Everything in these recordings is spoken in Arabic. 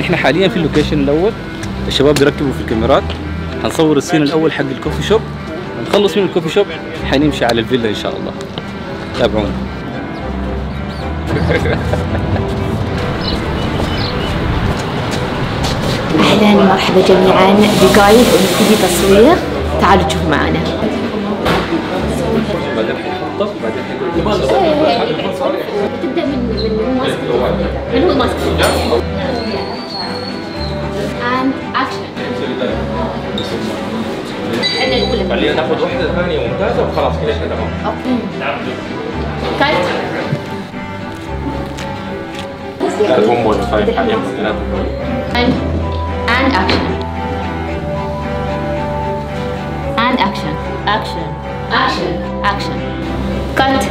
نحن حاليا في اللوكيشن الأول الشباب بيركبوا في الكاميرات. هنصور السين الأول حق الكوفي شوب. نخلص من الكوفي شوب حنمشي على الفيلا إن شاء الله. تابعونا. أهلا مرحبا جميعا دقايق ونبتدي تصوير. تعالوا شوفوا معنا. بعدين حنحطه بعدين تبدأ من من ماسك من هو ماسك الاولى خلينا ناخذ واحدة ثانية ممتازة وخلاص كذا إحنا تمام. أوكي. كات ثلاث هم ولا فايف حاليا and and action and action action action action cut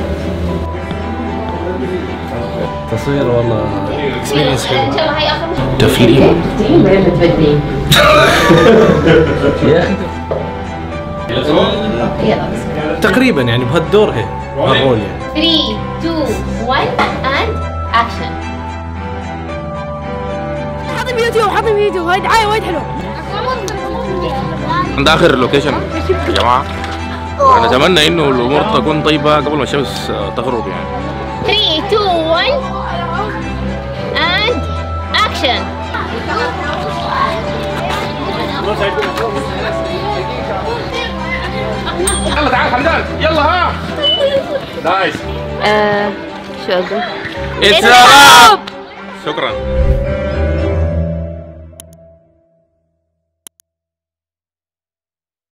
تصوير والله. experience حلو. ان شاء الله هاي اخر تفليم متبدلين يا أخي تقريبا يعني بهالدور هي هال role يعني. 3 2 1 and action. حاطين يوتيوب حاطين يوتيوب هاي دعايه وايد حلوة عند آخر location يا جماعة. أنا أتمنى إنه الأمور تكون طيبة قبل ما الشمس تغرب يعني. 3 2 1 and action. يلا تعال حمدان. يلا ها. nice شو أقول؟ it's شكرا.